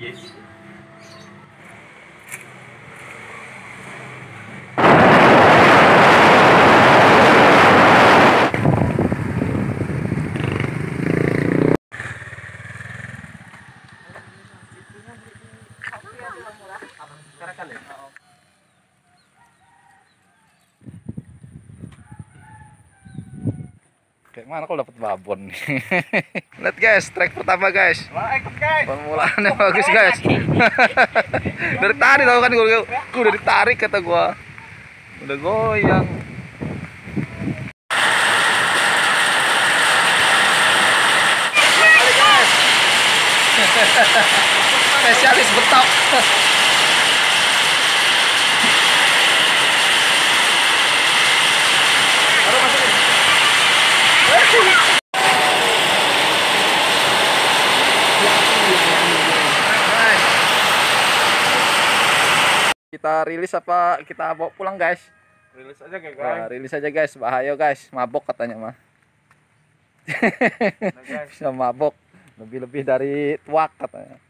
E isso. Cara, cadê? Kayak mana kalau dapat babon nih? Lihat guys, trek pertama guys. Permulaannya bagus guys. dari tadi tau kan gue, gue udah ditarik kata gua. Udah goyang. Spesialis betok. Kita rilis apa kita bawa pulang guys? Rilis aja guys. Wah, rilis aja guys, bahaya guys, mabok katanya mah. Nah, guys. Bisa mabok lebih-lebih dari tuak katanya.